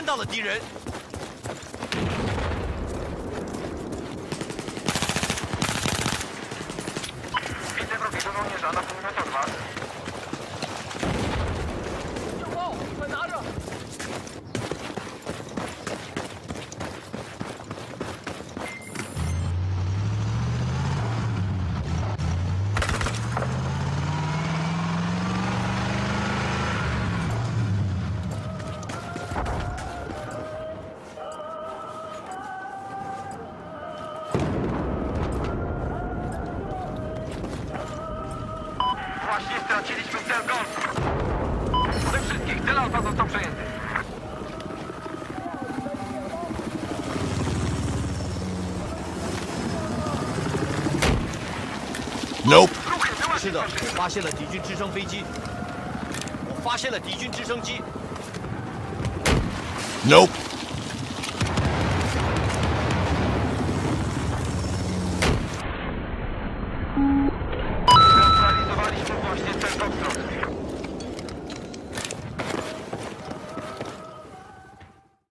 看到了敌人。Właśnie straciliśmy cel Golf. Ze wszystkich cel Alfa został przejęty. Nope. Ruchy, 是 wyłaźcie 的 proszę.，发现了敌军直升飞机，我发现了敌军直升机， Nope.